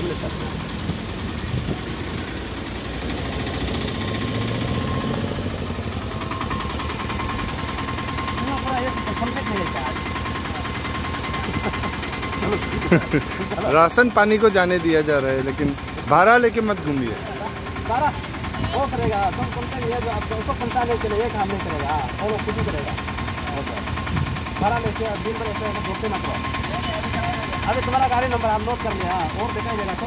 है। राशन पानी को जाने दिया जा रहा है लेकिन भाड़ा लेके मत घूमिए। वो करेगा तुम जो आपको उसको पंचा ले चले काम नहीं करेगा और वो खुद ही करेगा। सारा लेके दिन भर ऐसे घूमते रहो। अभी तुम्हारा गाड़ी नंबर आप नोट कर लिया और दिखाई देगा तो?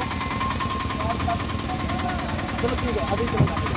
चलो ठीक है, अभी चलो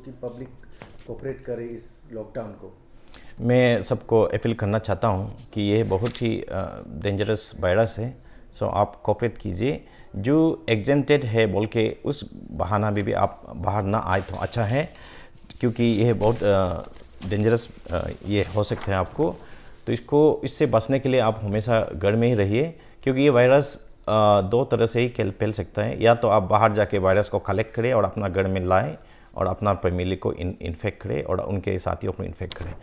को पब्लिक कोऑपरेट करे इस लॉकडाउन को। मैं सबको अपील करना चाहता हूँ कि ये बहुत ही डेंजरस वायरस है। सो आप कोऑपरेट कीजिए। जो एग्जेंटेड है बोल के, उस बहाना में भी आप बाहर ना आए तो अच्छा है, क्योंकि यह बहुत डेंजरस ये हो सकता है आपको। तो इसको, इससे बचने के लिए आप हमेशा घर में ही रहिए, क्योंकि ये वायरस दो तरह से ही फैल सकता है। या तो आप बाहर जाके वायरस को कलेक्ट करें और अपना घर में लाएँ और अपना फैमिली को इन्फेक्ट करें और उनके साथियों को इन्फेक्ट करें।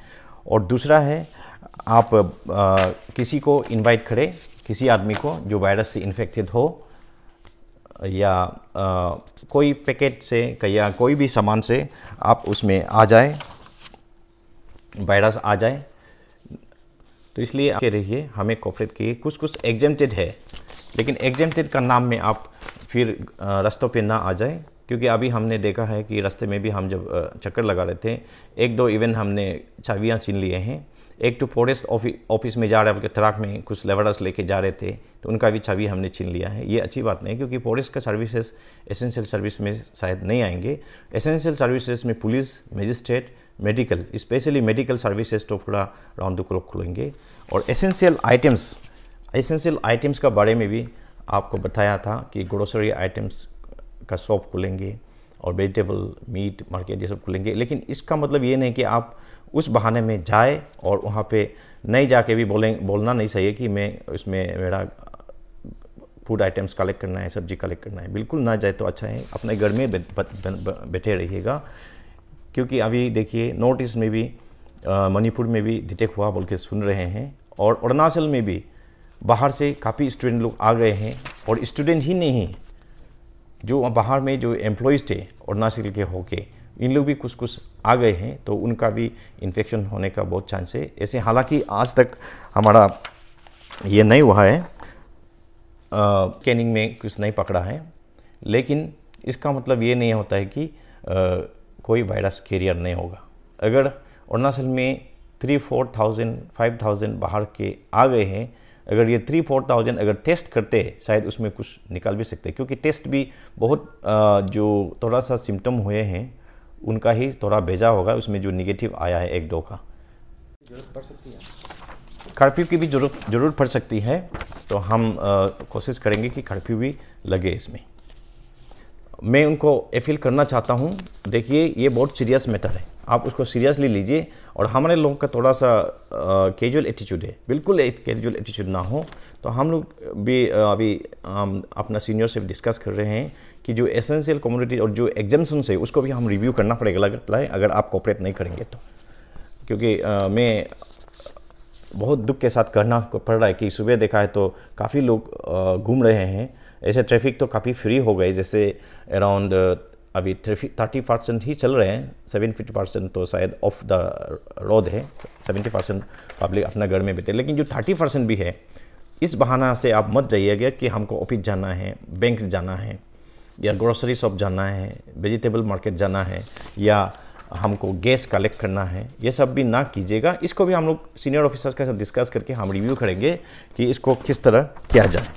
और दूसरा है आप अ, किसी को इनवाइट करें किसी आदमी को जो वायरस से इन्फेक्टेड हो या अ, कोई पैकेट से या कोई भी सामान से आप उसमें आ जाए वायरस आ जाए। तो इसलिए आप रहिए हमें कोऑपरेट किए कुछ कुछ एग्जेम्प्टेड है लेकिन एग्जेम्प्टेड का नाम में आप फिर रास्तों पे ना आ जाए। क्योंकि अभी हमने देखा है कि रास्ते में भी हम जब चक्कर लगा रहे थे, एक दो इवेंट हमने चाबियाँ छीन लिए हैं। एक तो फॉरेस्ट ऑफ़िस में जा रहे हैं ट्रक में कुछ लेवरस लेके जा रहे थे तो उनका भी चाबी हमने छीन लिया है। ये अच्छी बात नहीं क्योंकि फॉरेस्ट का सर्विसेज़ एसेंशियल सर्विस में शायद नहीं आएँगे। एसेंशियल सर्विसेज़ में police, magistrate, medical, specially medical services तो पूरा राउंड द क्लॉक खुलेंगे। और एसेंशियल आइटम्स एसेंशियल आइटम्स का बारे में भी आपको बताया था कि ग्रोसरी आइटम्स का शॉप खुलेंगे और वेजिटेबल मीट मार्केट ये सब खुलेंगे। लेकिन इसका मतलब ये नहीं कि आप उस बहाने में जाए और वहाँ पे नहीं जाके भी बोलें, बोलना नहीं चाहिए कि मैं उसमें मेरा फ़ूड आइटम्स कलेक्ट करना है, सब्ज़ी कलेक्ट करना है। बिल्कुल ना जाए तो अच्छा है। अपने घर में बैठे रहिएगा। क्योंकि अभी देखिए नॉर्थ ईस्ट में भी मणिपुर में भी डिटेक्ट हुआ बोल के सुन रहे हैं और अरुणाचल में भी बाहर से काफ़ी स्टूडेंट लोग आ गए हैं और स्टूडेंट ही नहीं जो बाहर में जो एम्प्लॉयज़ थे अरुणाचल के होके इन लोग भी कुछ कुछ आ गए हैं तो उनका भी इन्फेक्शन होने का बहुत चांस है। ऐसे हालाँकि आज तक हमारा ये नहीं हुआ है। स्कैनिंग में कुछ नहीं पकड़ा है। लेकिन इसका मतलब ये नहीं होता है कि अ, कोई वायरस कैरियर नहीं होगा। अगर अरुणाचल में three four thousand five thousand बाहर के आ गए हैं अगर ये थ्री फोर थाउज़ेंड अगर टेस्ट करते शायद उसमें कुछ निकाल भी सकते। क्योंकि टेस्ट भी बहुत जो थोड़ा सा सिम्टम हुए हैं उनका ही थोड़ा भेजा होगा उसमें जो निगेटिव आया है एक दो का। ज़रूरत पड़ सकती है। कर्फ्यू की भी ज़रूरत ज़रूरत पड़ सकती है। तो हम कोशिश करेंगे कि कर्फ्यू भी लगे इसमें। मैं उनको अपील करना चाहता हूँ। देखिए ये बहुत सीरियस मैटर है। आप उसको सीरियसली लीजिए और हमारे लोगों का थोड़ा सा कैजुअल एटीट्यूड है। बिल्कुल कैजुअल एटीट्यूड ना हो। तो हम लोग भी अभी अपना सीनियर से डिस्कस कर रहे हैं कि जो एसेंशियल कम्युनिटी और जो एग्जाम्सन है उसको भी हम रिव्यू करना पड़ेगा लगता है अगर आप कॉपरेट नहीं करेंगे तो। क्योंकि अ, मैं बहुत दुख के साथ कहना पड़ रहा है कि सुबह देखा है तो काफ़ी लोग घूम रहे हैं। ऐसे ट्रैफ़िक तो काफ़ी फ्री हो गए जैसे अराउंड अभी थर्टी परसेंट ही चल रहे हैं सेवन फिफ्टी परसेंट तो शायद ऑफ़ द रोड है सेवेंटी परसेंट पब्लिक अपना घर में बैठे लेकिन जो थर्टी परसेंट भी है, इस बहाना से आप मत जाइएगा कि हमको ऑफ़िस जाना है बैंक जाना है, या ग्रोसरी शॉप जाना है वेजिटेबल मार्केट जाना है, या हमको गैस कलेक्ट करना है, ये सब भी ना कीजिएगा। इसको भी हम लोग सीनियर ऑफिसर्स के साथ डिस्कस करके हम रिव्यू करेंगे कि इसको किस तरह किया जाए।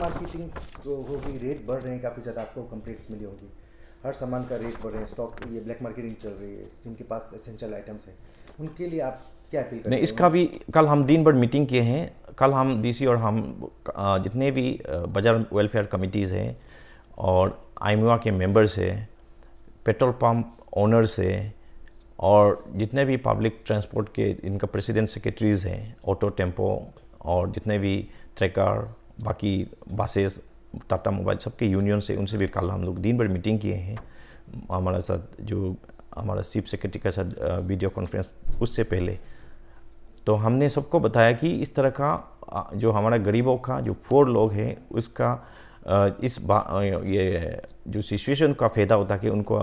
मार्केटिंग जो होगी रेट बढ़ रहे हैं काफ़ी ज़्यादा आपको कंप्लेंट्स मिली होंगी। हर सामान का रेट बढ़ रहे हैं स्टॉक ये ब्लैक मार्केटिंग चल रही है जिनके पास एसेंशियल आइटम्स हैं। उनके लिए आप क्या अपील करेंगे नहीं इसका भी कल हम दिन भर मीटिंग किए हैं। कल हम डीसी और हम जितने भी बाज़ार वेलफेयर कमिटीज़ हैं और आईमुआ के मेंबर्स हैं पेट्रोल पंप ओनर्स हैं और जितने भी पब्लिक ट्रांसपोर्ट के इनका प्रेसिडेंट सेक्रेटरीज हैं ऑटो टेंपो और जितने भी ट्रैकर बाकी बसेस टाटा मोबाइल सबके यूनियन से, उनसे भी कल हम लोग दिन भर मीटिंग किए हैं। हमारे साथ जो हमारा चीफ सेक्रेटरी के साथ वीडियो कॉन्फ्रेंस, उससे पहले। तो हमने सबको बताया कि इस तरह का जो हमारा गरीबों का, जो फोर लोग हैं, उसका इस बा ये, जो सिचुएशन का फ़ायदा होता कि उनको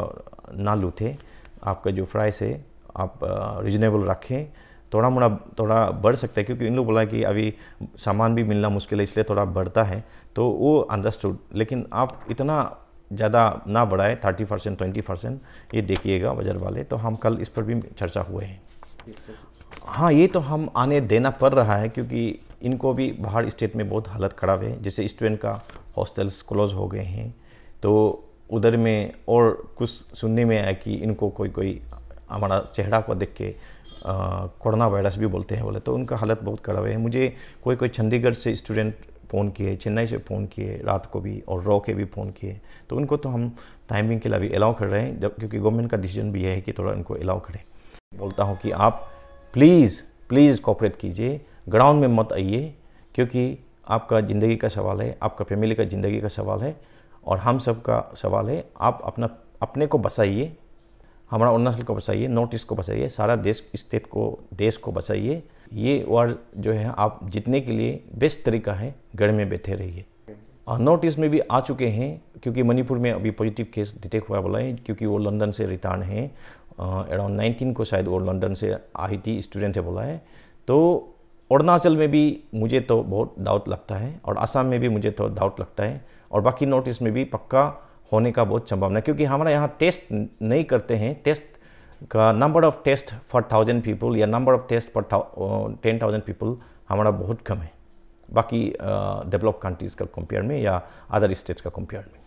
ना लूटे। आपका जो प्राइस है, आप रिजनेबल रखें। थोड़ा मोड़ा, थोड़ा बढ़ सकता है, क्योंकि इन लोग बोला कि अभी सामान भी मिलना मुश्किल है, इसलिए थोड़ा बढ़ता है। तो वो अंडरस्टूड लेकिन आप इतना ज़्यादा ना बढ़ाए थर्टी परसेंट ट्वेंटी परसेंट ये देखिएगा बाज़ार वाले। तो हम कल इस पर भी चर्चा हुए हैं। हाँ ये तो हम आने देना पड़ रहा है, क्योंकि इनको भी बाहर स्टेट में बहुत हालत ख़राब है। जैसे स्टूडेंट का हॉस्टल्स क्लोज हो गए हैं तो उधर में और कुछ सुनने में आया कि इनको कोई कोई हमारा चेहरा को देख के कोरोना वायरस भी बोलते हैं बोले तो उनका हालत बहुत ख़राब है। मुझे कोई कोई चंडीगढ़ से स्टूडेंट फ़ोन किए, चेन्नई से फ़ोन किए, रात को भी और रॉ के भी फ़ोन किए तो उनको तो हम टाइमिंग के लिए अभी अलाउ कर रहे हैं, जब, क्योंकि गवर्नमेंट का डिसीज़न भी है कि थोड़ा इनको अलाउ करें। बोलता हूँ कि आप प्लीज़ प्लीज़ कॉपरेट कीजिए ग्राउंड में मत आइए, क्योंकि आपका ज़िंदगी का सवाल है, आपका फैमिली का ज़िंदगी का सवाल है, और हम सब का सवाल है, आप अपना, अपने को बचाइए हमारा अरुणाचल को बचाइए नॉर्थ ईस्ट को बचाइए सारा देश, स्टेट को, देश को बचाइए ये वार जो है, आप जीतने के लिए बेस्ट तरीका है घर में बैठे रहिए। और नॉर्थ ईस्ट में भी आ चुके हैं, क्योंकि मणिपुर में अभी पॉजिटिव केस डिटेक्ट हुआ बोला है, क्योंकि वो लंदन से रिटर्न है। अराउंड नाइनटीन को शायद वो लंदन से आई टी स्टूडेंट है बोला है। तो अरुणाचल में भी मुझे तो बहुत डाउट लगता है, और असम में भी मुझे तो डाउट लगता है। और बाकी नॉर्थ ईस्ट में भी पक्का होने का बहुत संभावना है, क्योंकि हमारे यहाँ टेस्ट नहीं करते हैं। टेस्ट का number of test for thousand people या number of test for ten thousand people हमारा बहुत कम है। बाकी डेवलप कंट्रीज़ का कंपेयर में या अदर स्टेट्स का कंपेयर में।